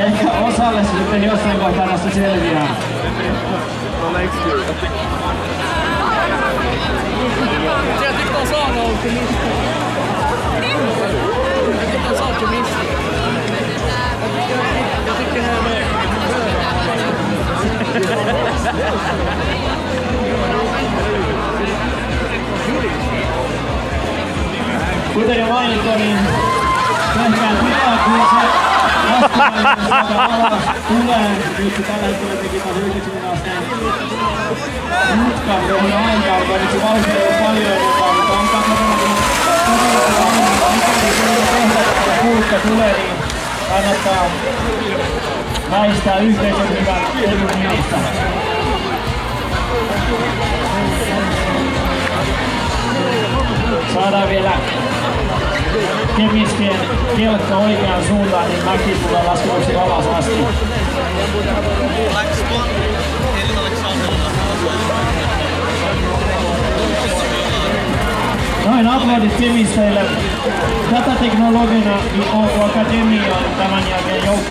Ehkä osalle se sitten jossain kohtaa tästä selviää. Jag tyckte han sa något optimist. Jag tyckte han sa optimist. Jag tycker han är... Kuten jo mainittu, niin tehkää tilaa, Nyt tällä hetkellä teki taas 90 asteen mutkan, johon aika alkaa nyt ole paljon enempää, mutta on kun mikäli puukka tulee, niin kannattaa väistää yhteisen hyvän edun nimissä. Saadaan vielä kemistien kelkka oikeaan suuntaan, niin mäki tulee lasketuksi alas asti. Noin aplodit kemisteille. Tätä teknologina niin onko Akademian tämän jälkeen joukko.